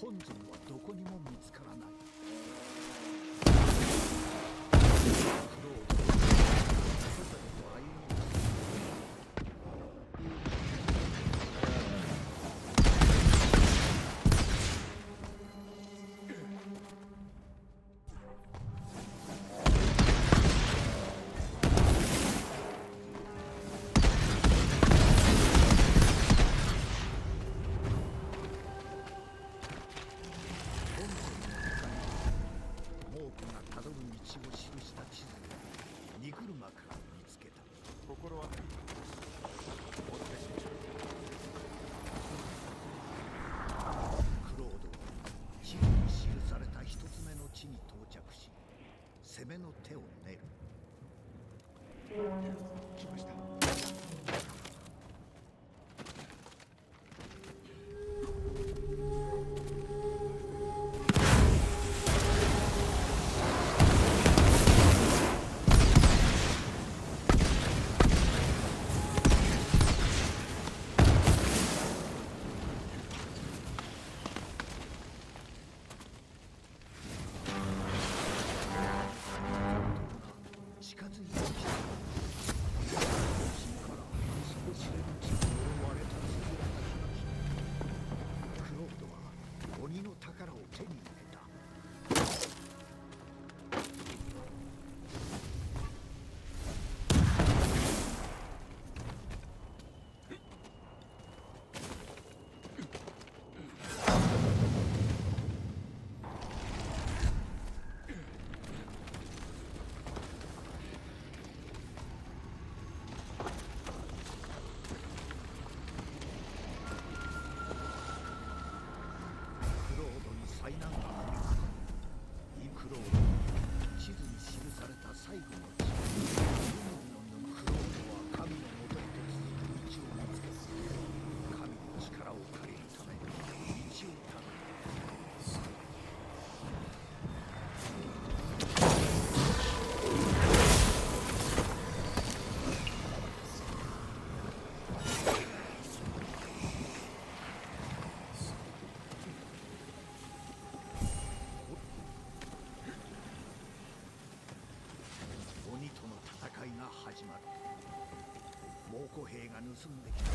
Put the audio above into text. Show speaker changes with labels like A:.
A: 本陣はどこにも見つからない。No. んできた。